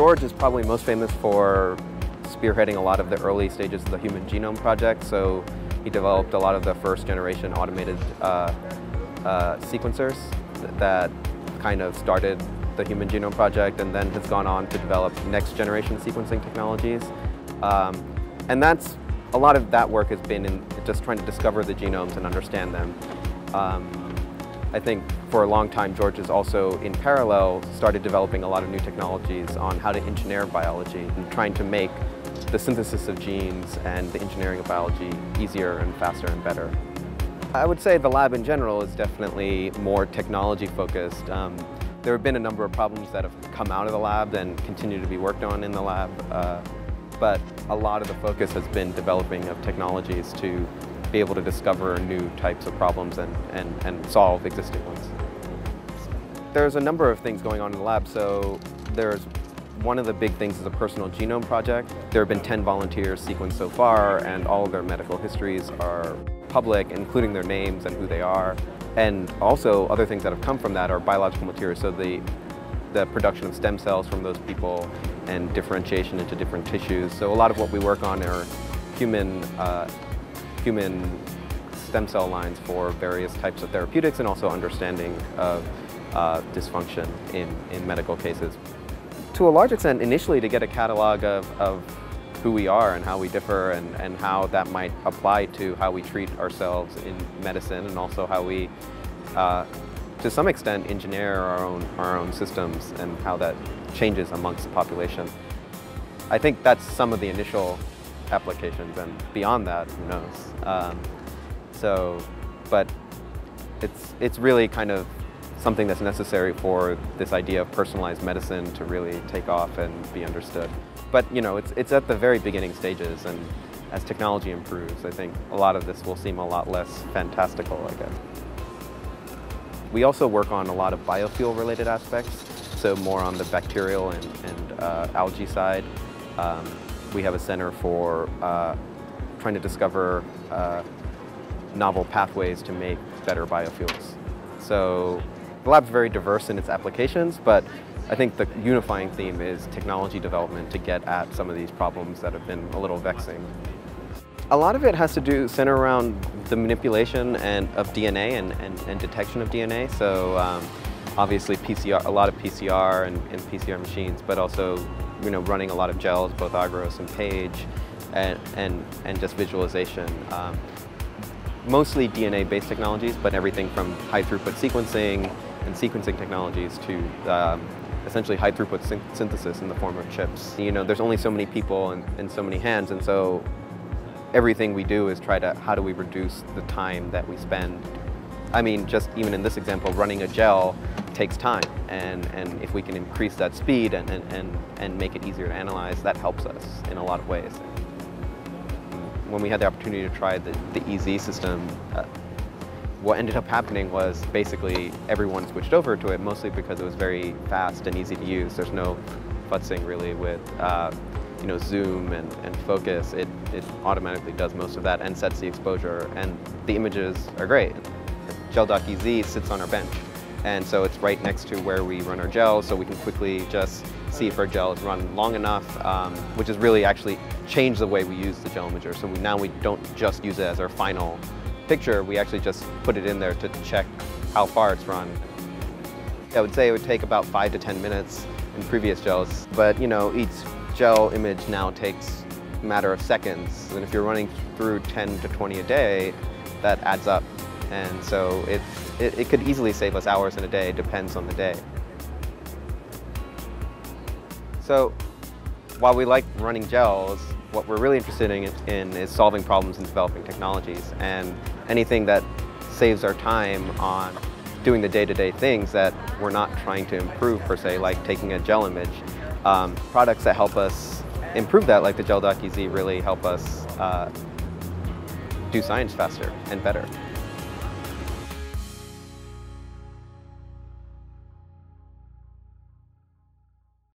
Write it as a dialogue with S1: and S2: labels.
S1: George is probably most famous for spearheading a lot of the early stages of the Human Genome Project. So he developed a lot of the first generation automated uh, uh, sequencers that kind of started the Human Genome Project and then has gone on to develop next generation sequencing technologies. Um, and that's, a lot of that work has been in just trying to discover the genomes and understand them. Um, I think for a long time, George has also, in parallel, started developing a lot of new technologies on how to engineer biology and trying to make the synthesis of genes and the engineering of biology easier and faster and better. I would say the lab in general is definitely more technology focused. Um, there have been a number of problems that have come out of the lab and continue to be worked on in the lab, uh, but a lot of the focus has been developing of technologies to be able to discover new types of problems and, and, and solve existing ones. There's a number of things going on in the lab. So there's one of the big things is a personal genome project. There have been 10 volunteers sequenced so far and all of their medical histories are public, including their names and who they are. And also other things that have come from that are biological materials. So the, the production of stem cells from those people and differentiation into different tissues. So a lot of what we work on are human uh, human stem cell lines for various types of therapeutics and also understanding of uh, dysfunction in, in medical cases. To a large extent, initially to get a catalog of, of who we are and how we differ and, and how that might apply to how we treat ourselves in medicine and also how we, uh, to some extent, engineer our own, our own systems and how that changes amongst the population. I think that's some of the initial applications, and beyond that, who knows. Um, so, but it's, it's really kind of something that's necessary for this idea of personalized medicine to really take off and be understood. But you know, it's, it's at the very beginning stages, and as technology improves, I think a lot of this will seem a lot less fantastical, I guess. We also work on a lot of biofuel related aspects, so more on the bacterial and, and uh, algae side. Um, we have a center for uh, trying to discover uh, novel pathways to make better biofuels. So the lab's very diverse in its applications, but I think the unifying theme is technology development to get at some of these problems that have been a little vexing. A lot of it has to do center around the manipulation and of DNA and, and, and detection of DNA. So um, obviously PCR, a lot of PCR and, and PCR machines, but also you know, running a lot of gels, both Agarose and Page, and, and, and just visualization. Um, mostly DNA-based technologies, but everything from high throughput sequencing and sequencing technologies to um, essentially high throughput syn synthesis in the form of chips. You know, there's only so many people and, and so many hands, and so everything we do is try to, how do we reduce the time that we spend I mean, just even in this example, running a gel takes time. And, and if we can increase that speed and, and, and, and make it easier to analyze, that helps us in a lot of ways. When we had the opportunity to try the, the EZ system, uh, what ended up happening was basically everyone switched over to it, mostly because it was very fast and easy to use. There's no futzing really with uh, you know, zoom and, and focus. It, it automatically does most of that and sets the exposure, and the images are great. GelDoc-EZ sits on our bench. And so it's right next to where we run our gels, so we can quickly just see if our gel is run long enough, um, which has really actually changed the way we use the gel imager. So we, now we don't just use it as our final picture, we actually just put it in there to check how far it's run. I would say it would take about five to 10 minutes in previous gels, but you know, each gel image now takes a matter of seconds. And if you're running through 10 to 20 a day, that adds up. And so it, it, it could easily save us hours in a day, depends on the day. So while we like running gels, what we're really interested in, in, is solving problems and developing technologies. And anything that saves our time on doing the day-to-day -day things that we're not trying to improve per se, like taking a gel image. Um, products that help us improve that, like the GelDoc-EZ, really help us uh, do science faster and better.